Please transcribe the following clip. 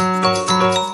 Música